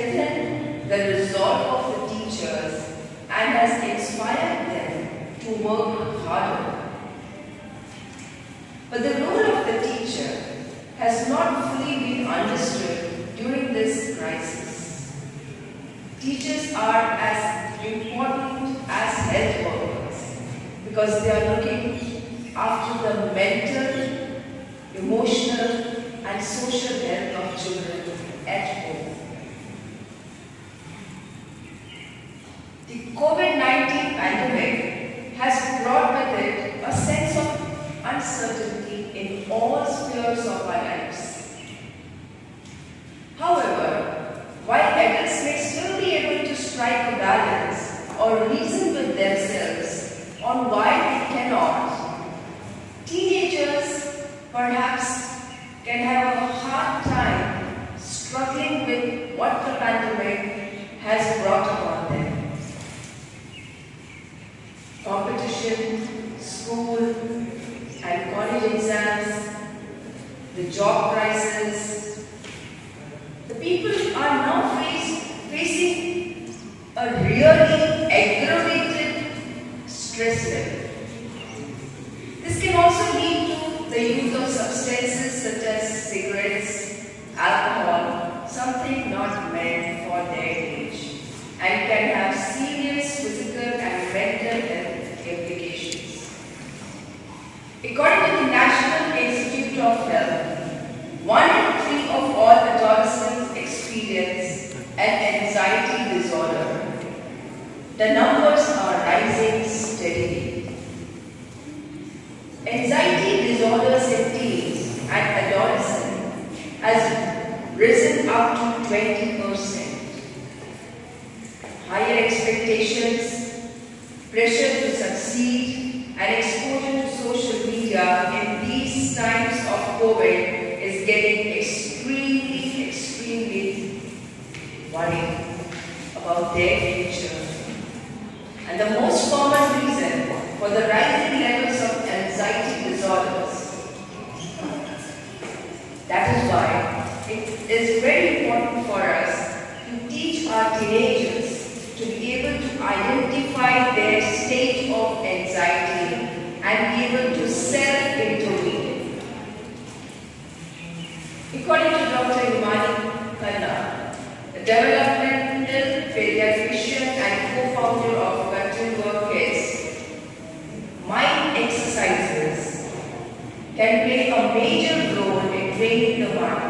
strengthened the resolve of the teachers and has inspired them to work harder. But the role of the teacher has not fully been understood during this crisis. Teachers are as important as health workers because they are looking after the mental, emotional and social health of children at home. The COVID-19 pandemic has brought with it a sense of uncertainty in all spheres of our lives. However, while adults may still be able to strike a balance or reason with themselves on why they cannot, teenagers perhaps can have a hard time struggling with what the pandemic has brought upon them school and college exams, the job crisis. The people are now face, facing a really aggravated stress level. This can also lead to the use of substances such as cigarettes, alcohol, something not meant for their age, and can have serious physical and mental health According to the National Institute of Health, one in three of all adolescents experience an anxiety disorder. The numbers are rising steadily. Anxiety disorders in teens and adolescents has risen up to 20%. Higher expectations, pressure to succeed, and exposure to social media in these times of COVID is getting extremely, extremely worried about their future. And the most common reason for the rising levels of anxiety disorders. That is why it is very important for us to teach our teenagers to be able to identify their state of anxiety and be able to self-intervene. According to Dr. Imani Khanna, developmental pediatrician and co-founder of Guttenberg Kids, mind exercises can play a major role in training the mind